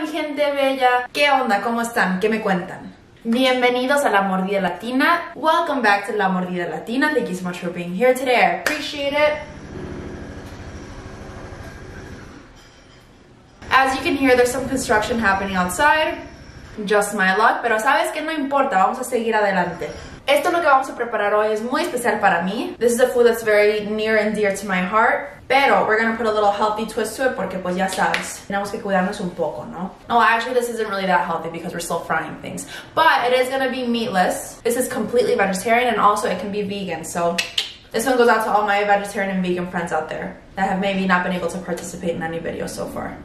mi gente bella, ¿qué onda? ¿Cómo están? ¿Qué me cuentan? Bienvenidos a La Mordida Latina. Welcome back to La Mordida Latina. Thank you so much for being here today. I appreciate it. As you can hear, there's some construction happening outside. Just my luck, pero sabes que no importa, vamos a seguir adelante. Esto lo que vamos a preparar hoy es muy especial para mí. This is a food that's very near and dear to my heart. Pero we're gonna put a little healthy twist to it porque pues ya sabes, tenemos que cuidarnos un poco, ¿no? No, actually this isn't really that healthy because we're still frying things. But it is gonna be meatless. This is completely vegetarian and also it can be vegan. So this one goes out to all my vegetarian and vegan friends out there that have maybe not been able to participate in any videos so far.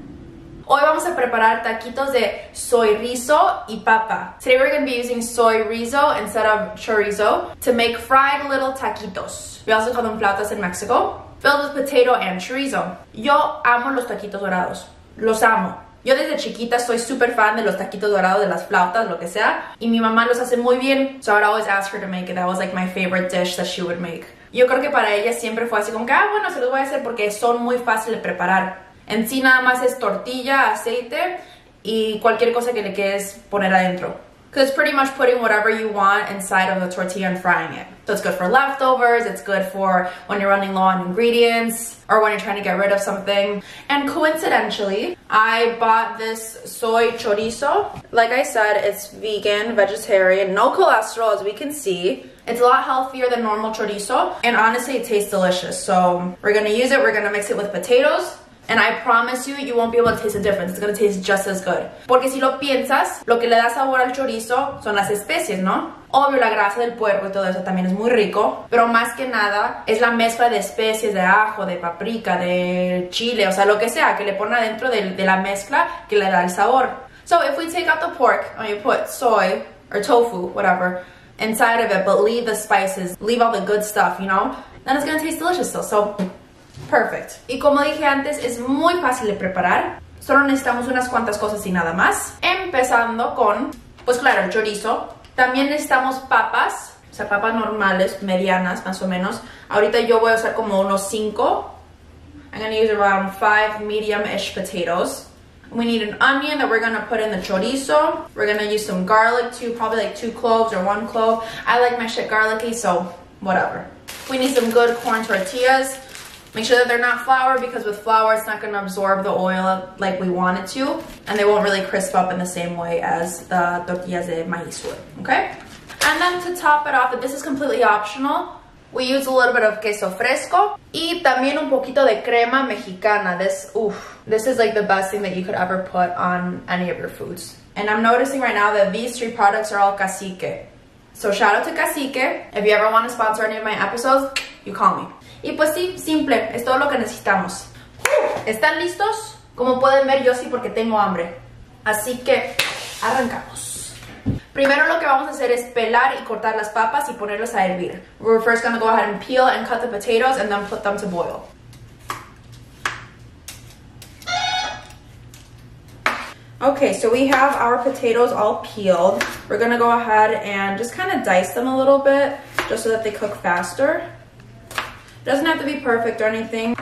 Hoy vamos a preparar taquitos de soy rizo y papa. Today we're going to be using soy rizo instead of chorizo to make fried little taquitos. We also call them flautas in Mexico. Filled with potato and chorizo. Yo amo los taquitos dorados. Los amo. Yo desde chiquita soy súper fan de los taquitos dorados, de las flautas, lo que sea. Y mi mamá los hace muy bien. So I would always ask her to make it. That was like my favorite dish that she would make. Yo creo que para ella siempre fue así como que, ah, bueno, se los voy a hacer porque son muy fáciles de preparar. En sí nada más es tortilla, aceite y cualquier cosa que le quieres poner adentro. Because it's pretty much putting whatever you want inside of the tortilla and frying it. So it's good for leftovers, it's good for when you're running low on ingredients, or when you're trying to get rid of something. And coincidentally, I bought this soy chorizo. Like I said, it's vegan, vegetarian, no cholesterol as we can see. It's a lot healthier than normal chorizo, and honestly, it tastes delicious. So we're gonna use it, we're gonna mix it with potatoes, and I promise you, you won't be able to taste the difference. It's gonna taste just as good. Porque si lo piensas, lo que le da sabor al chorizo son las especies, ¿no? Obvio, la grasa del puerco y todo eso también es muy rico, pero más que nada es la mezcla de especies, de ajo, de paprika, de chile, o sea, lo que sea que le pone adentro de, la mezcla que le da el sabor. So if we take out the pork and you put soy or tofu, whatever, inside of it, but leave the spices, leave all the good stuff, you know, then it's gonna taste delicious still. So Perfect. Y como dije antes, es muy fácil de preparar. Solo necesitamos unas cuantas cosas y nada más. Empezando con, pues claro, el chorizo. También necesitamos papas, o sea, papas normales, medianas más o menos. Ahorita yo voy a usar como unos 5. I'm going to use around 5 medium-ish potatoes. We need an onion that we're to put in the chorizo. We're to use some garlic too, probably like two cloves or one clove. I like my shit garlicky, so whatever. We need some good corn tortillas. Make sure that they're not flour because with flour it's not going to absorb the oil like we want it to and they won't really crisp up in the same way as the tortillas de maíz would, okay? And then to top it off, this is completely optional, we use a little bit of queso fresco y también un poquito de crema mexicana. This, oof, this is like the best thing that you could ever put on any of your foods. And I'm noticing right now that these three products are all cacique. So shout out to Cacique. If you ever want to sponsor any of my episodes, you call me. Y pues sí, simple, es todo lo que necesitamos. ¿Están listos? Como pueden ver, yo sí porque tengo hambre. Así que arrancamos. Primero lo que vamos a hacer es pelar y cortar las papas y ponerlas a hervir. We're first to go ahead and peel and cut the potatoes and then put them to boil. Okay, so we have our potatoes all peeled. We're gonna go ahead and just kind of dice them a little bit just so that they cook faster. Doesn't have to be perfect or anything,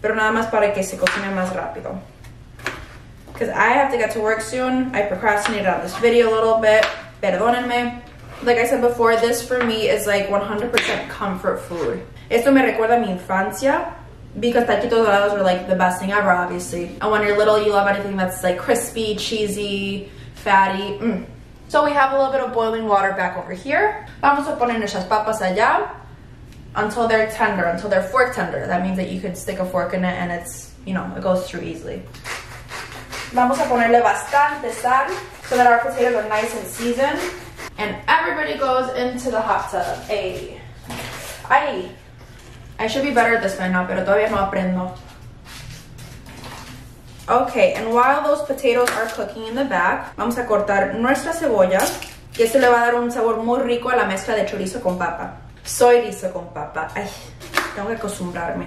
pero nada más para que se cocine más rápido. Because I have to get to work soon. I procrastinated on this video a little bit. Perdónenme. Like I said before, this for me is like 100% comfort food. Esto me recuerda mi infancia because taquitos dorados are like the best thing ever, obviously. And when you're little, you love anything that's like crispy, cheesy, fatty. Mm. So we have a little bit of boiling water back over here. Vamos a poner nuestras papas allá until they're tender, until they're fork tender. That means that you could stick a fork in it and it's, you know, it goes through easily. Vamos a ponerle bastante sal so that our potatoes are nice and seasoned. And everybody goes into the hot tub. Ay. Ay. I should be better at this by now, pero todavía no aprendo. Okay, and while those potatoes are cooking in the back, vamos a cortar nuestra cebolla, que esto le va a dar un sabor muy rico a la mezcla de chorizo con papa. Soy rizo con papa. Ay, tengo que acostumbrarme.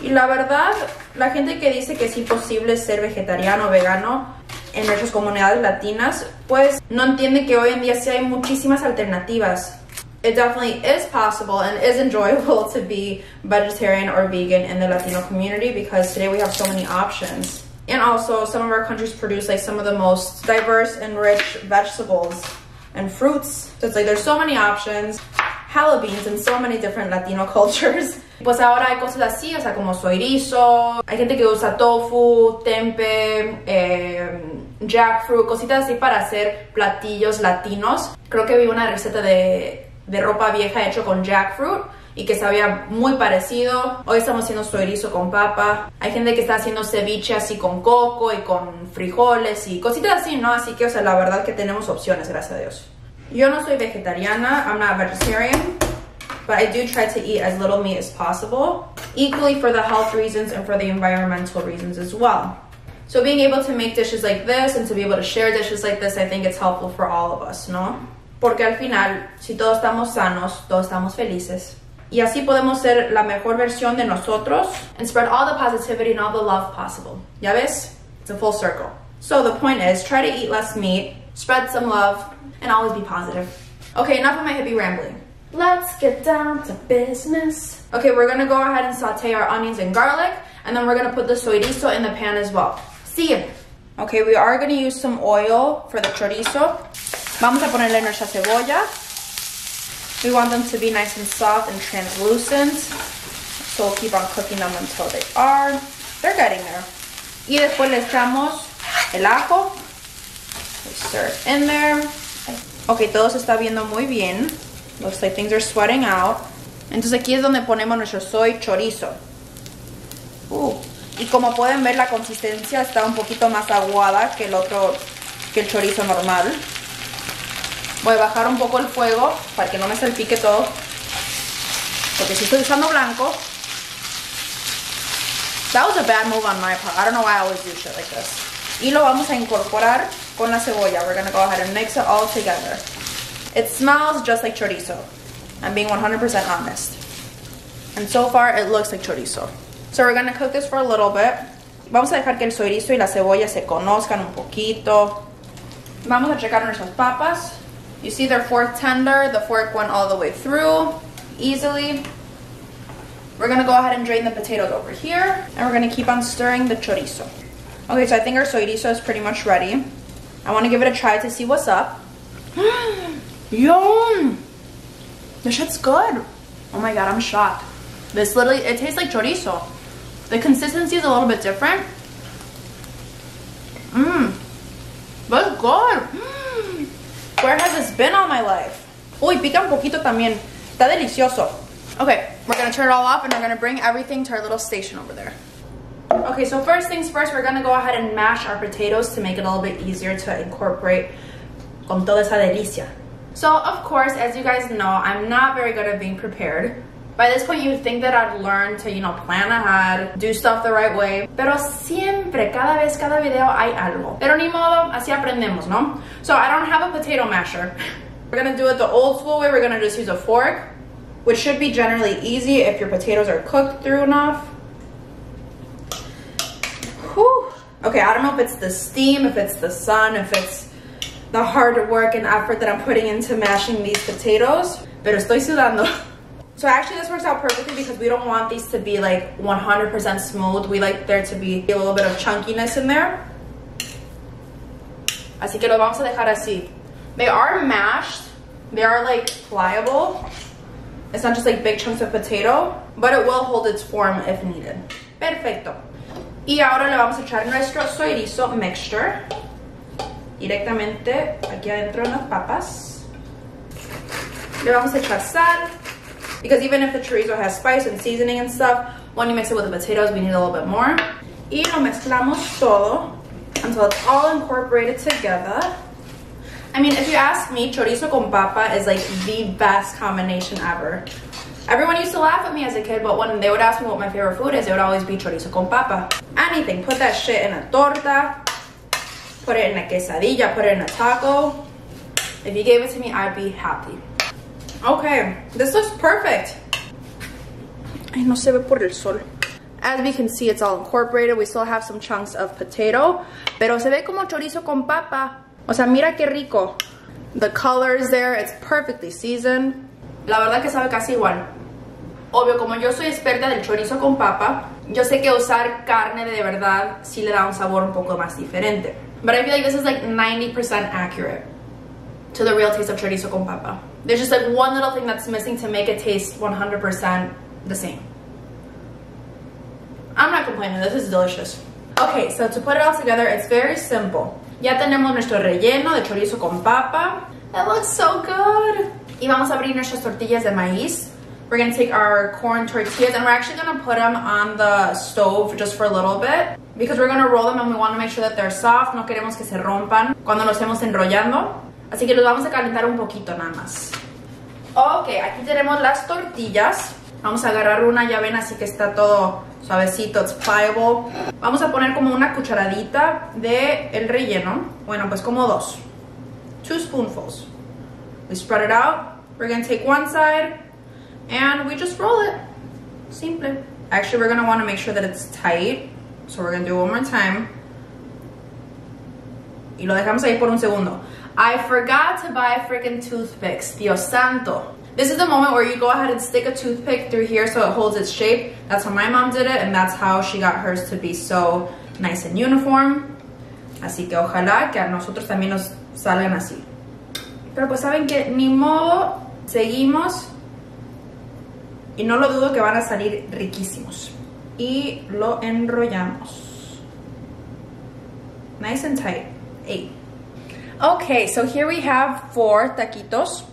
Y la verdad, la gente que dice que es imposible ser vegetariano o vegano en nuestras comunidades latinas, pues no entiende que hoy en día sí hay muchísimas alternativas. It definitely is possible and is enjoyable to be vegetarian or vegan in the Latino community because today we have so many options. And also, some of our countries produce like some of the most diverse and rich vegetables and fruits. So it's like there's so many options. Jalapenos in so many different Latino cultures. Pues ahora hay cosas así, como soyrizo, hay gente que usa tofu, tempe, eh, jackfruit, cositas así para hacer platillos latinos. Creo que vi una receta de, de ropa vieja hecho con jackfruit y que sabía muy parecido. Hoy estamos haciendo soyrizo con papa. Hay gente que está haciendo ceviche así con coco y con frijoles y cositas así, ¿no? Así que, o sea, la verdad que tenemos opciones, gracias a Dios. Yo no soy vegetariana, I'm not vegetarian, but I do try to eat as little meat as possible, equally for the health reasons and for the environmental reasons as well. So being able to make dishes like this and to be able to share dishes like this, I think it's helpful for all of us, ¿no? Porque al final, si todos estamos sanos, todos estamos felices. Y así podemos ser la mejor versión de nosotros and spread all the positivity and all the love possible. ¿Ya ves? It's a full circle. So the point is, try to eat less meat, spread some love, and always be positive. Okay, enough of my hippie rambling. Let's get down to business. Okay, we're gonna go ahead and saute our onions and garlic, and then we're gonna put the chorizo in the pan as well. See ya. Okay, we are gonna use some oil for the chorizo. Vamos a ponerle nuestra cebolla. We want them to be nice and soft and translucent. So we'll keep on cooking them until they are. They're getting there. Y después le echamos el ajo. We stir it in there. Ok, todo se está viendo muy bien. Looks like things are sweating out. Entonces aquí es donde ponemos nuestro soy chorizo. Uh. Y como pueden ver la consistencia está un poquito más aguada que el otro, que el chorizo normal. Voy a bajar un poco el fuego para que no me salpique todo. Porque si estoy usando blanco. That was a bad move on my part. I don't know why I always do shit like this. Y lo vamos a incorporar con la cebolla. We're gonna go ahead and mix it all together. It smells just like chorizo. I'm being 100% honest. And so far it looks like chorizo. So we're gonna cook this for a little bit. Vamos a dejar que el chorizo y la cebolla se conozcan un poquito. Vamos a checar nuestras papas. You see their fork tender, the fork went all the way through easily. We're gonna go ahead and drain the potatoes over here and we're gonna keep on stirring the chorizo. Okay, so I think our chorizo is pretty much ready. I wanna give it a try to see what's up. Yum! This shit's good. Oh my god, I'm shocked. This literally, it tastes like chorizo. The consistency is a little bit different. Mmm. But it's good. Mm. Where has this been all my life? Uy, pica un poquito también. Está delicioso. Okay, we're gonna turn it all off and we're gonna bring everything to our little station over there. Okay, so first things first, we're gonna go ahead and mash our potatoes to make it a little bit easier to incorporate con toda esa delicia. So, of course, as you guys know, I'm not very good at being prepared. By this point, you would think that I'd learn to, you know, plan ahead, do stuff the right way. Pero siempre, cada vez, cada video hay algo. Pero ni modo, así aprendemos, ¿no? So I don't have a potato masher. We're gonna do it the old school way. We're gonna just use a fork, which should be generally easy if your potatoes are cooked through enough. Whew. Okay, I don't know if it's the steam, if it's the sun, if it's the hard work and effort that I'm putting into mashing these potatoes. Pero estoy sudando. So actually this works out perfectly because we don't want these to be like 100% smooth. We like there to be a little bit of chunkiness in there. Así que lo vamos a dejar así. They are mashed. They are like pliable. It's not just like big chunks of potato, but it will hold its form if needed. Perfecto. Y ahora le vamos a echar nuestro chorizo mixture directamente aquí adentro en las papas. Le vamos a echar sal. Because even if the chorizo has spice and seasoning and stuff, when you mix it with the potatoes, we need a little bit more. Y lo mezclamos todo until it's all incorporated together. I mean, if you ask me, chorizo con papa is like the best combination ever. Everyone used to laugh at me as a kid, but when they would ask me what my favorite food is, it would always be chorizo con papa. Anything, put that shit in a torta, put it in a quesadilla, put it in a taco. If you gave it to me, I'd be happy. Okay, this looks perfect. Ay, no se ve por el sol. As we can see, it's all incorporated. We still have some chunks of potato, pero se ve como chorizo con papa. O sea, mira qué rico. The color is there, it's perfectly seasoned. La verdad que sabe casi igual. Obvio, como yo soy experta del chorizo con papa, Yo sé que usar carne de verdad sí le da un sabor un poco más diferente. But I feel like this is like 90% accurate to the real taste of chorizo con papa. There's just like one little thing that's missing to make it taste 100% the same. I'm not complaining, this is delicious. Okay, so to put it all together, it's very simple. Ya tenemos nuestro relleno de chorizo con papa. It looks so good. Y vamos a abrir nuestras tortillas de maíz. We're gonna take our corn tortillas and we're actually gonna put them on the stove just for a little bit because we're gonna roll them and we wanna make sure that they're soft. No queremos que se rompan cuando los estemos enrollando. Así que los vamos a calentar un poquito nada más. Ok, aquí tenemos las tortillas. Vamos a agarrar una, ya ven, así que está todo suavecito, it's pliable. Vamos a poner como una cucharadita de el relleno. Bueno, pues como dos. Two spoonfuls. We spread it out. We're gonna take one side and we just roll it. Simple. Actually, we're gonna wanna make sure that it's tight. So we're gonna do it one more time. Y lo dejamos ahí por un segundo. I forgot to buy freaking toothpicks. Dios santo. This is the moment where you go ahead and stick a toothpick through here so it holds its shape. That's how my mom did it and that's how she got hers to be so nice and uniform. Así que ojalá que a nosotros también nos salgan así. Pero pues saben que ni modo, seguimos y no lo dudo que van a salir riquísimos. Y lo enrollamos. Nice and tight. Eight. Okay, so here we have four taquitos.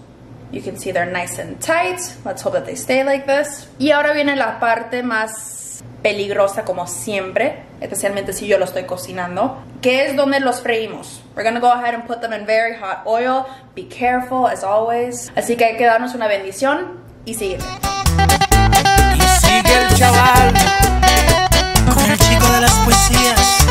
You can see they're nice and tight. Let's hope that they stay like this. Y ahora viene la parte más peligrosa como siempre, especialmente si yo lo estoy cocinando, que es donde los freímos. We're gonna go ahead and put them in very hot oil. Be careful as always. Así que hay que darnos una bendición y poesías.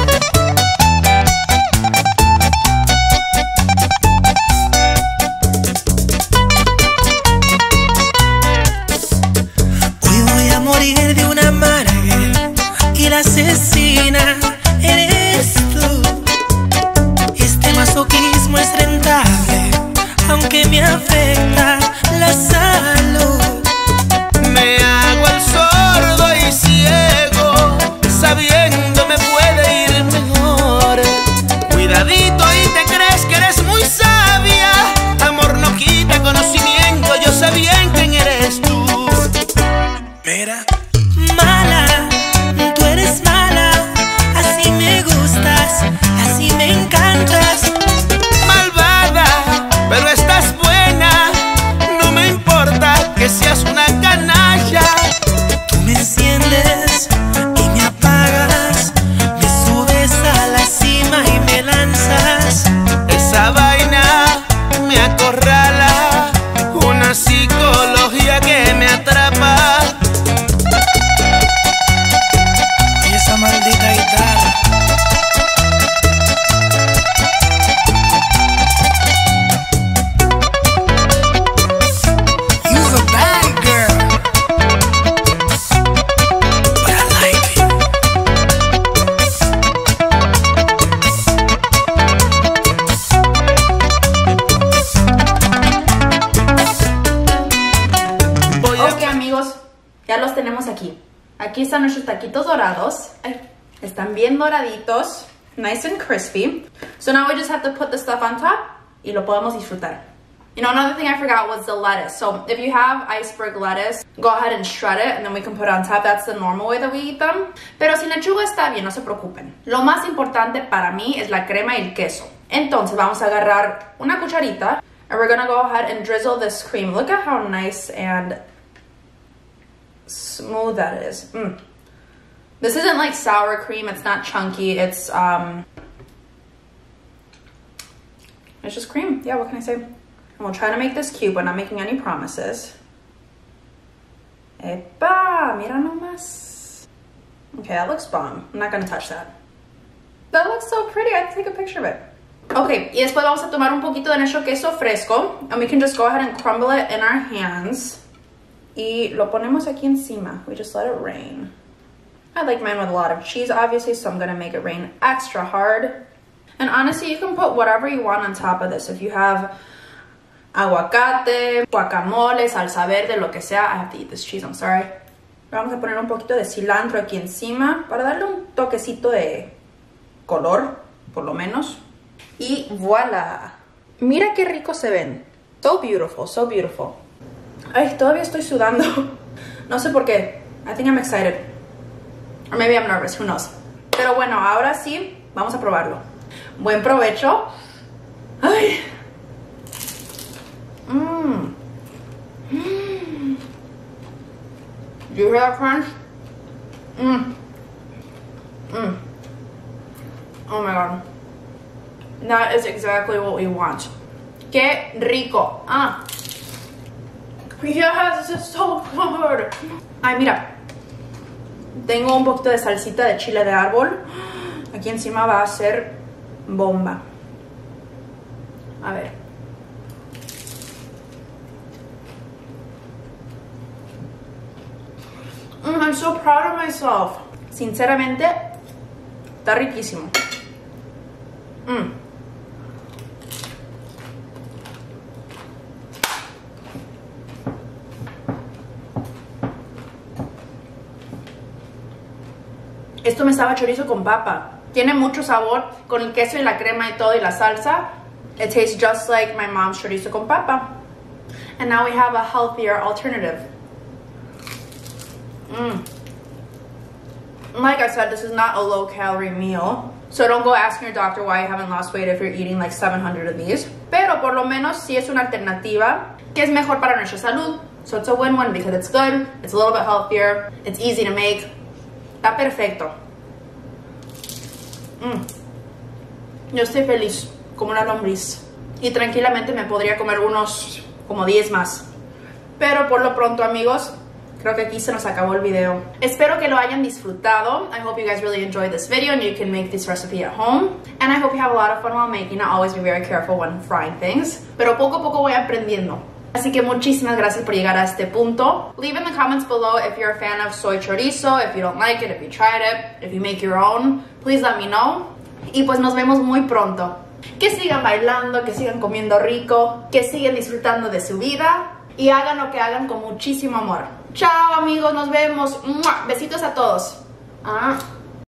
see amigos, ya los tenemos aquí. Aquí están nuestros taquitos dorados. Están bien doraditos. Nice and crispy. So now we just have to put the stuff on top y lo podemos disfrutar. You know, another thing I forgot was the lettuce. So if you have iceberg lettuce, go ahead and shred it and then we can put it on top. That's the normal way that we eat them. Pero sin lechuga está bien, no se preocupen. Lo más importante para mí es la crema y el queso. Entonces vamos a agarrar una cucharita and we're gonna go ahead and drizzle this cream. Look at how nice and smooth that is. Mm. This isn't like sour cream. It's not chunky. It's um, it's just cream. Yeah, what can I say? And we'll try to make this cute, but not making any promises. Epa, mira nomás. Okay, that looks bomb. I'm not gonna touch that. That looks so pretty. I have to take a picture of it. Okay, y después vamos a tomar un poquito de nuestro queso fresco, and we can just go ahead and crumble it in our hands. Y lo ponemos aquí encima. We just let it rain. I like mine with a lot of cheese, obviously, so I'm gonna make it rain extra hard. And honestly, you can put whatever you want on top of this. If you have aguacate, guacamole, salsa verde, lo que sea. I have to eat this cheese, I'm sorry. Vamos a poner un poquito de cilantro aquí encima para darle un toquecito de color, por lo menos. Y voilà. Mira qué rico se ven. So beautiful, so beautiful. Ay, todavía estoy sudando. No sé por qué. I think I'm excited. Or maybe I'm nervous, who knows. Pero bueno, ahora sí, vamos a probarlo. Buen provecho. Ay. Mmm. Mmm. You hear that crunch? Mmm. Mmm. Oh my god. That is exactly what we want. Qué rico. Ah. Yes, is so good. Ay, mira. Tengo un poquito de salsita de chile de árbol. Aquí encima va a ser bomba. A ver. Mm, I'm so proud of myself. Sinceramente, está riquísimo. Mm. Chorizo con papa. Tiene mucho sabor con el queso y la crema y todo y la salsa. It tastes just like my mom's chorizo con papa. And now we have a healthier alternative. Mm. Like I said, this is not a low calorie meal. So don't go asking your doctor why you haven't lost weight if you're eating like 700 of these. Pero por lo menos sí es una alternativa que es mejor para nuestra salud. So it's a win-win because it's good, it's a little bit healthier, it's easy to make. Está perfecto. Mm. Yo estoy feliz, como una lombriz. Y tranquilamente me podría comer unos como 10 más. Pero por lo pronto, amigos, creo que aquí se nos acabó el video. Espero que lo hayan disfrutado. I hope you guys really enjoyed this video and you can make this recipe at home. And I hope you have a lot of fun while making it. Always be very careful when frying things. Pero poco a poco voy aprendiendo. Así que muchísimas gracias por llegar a este punto. Leave in the comments below if you're a fan of soy chorizo, if you don't like it, if you tried it, if you make your own. Please let me know. Y pues nos vemos muy pronto. Que sigan bailando, que sigan comiendo rico, que sigan disfrutando de su vida y hagan lo que hagan con muchísimo amor. Chao amigos, nos vemos. Besitos a todos. Ah.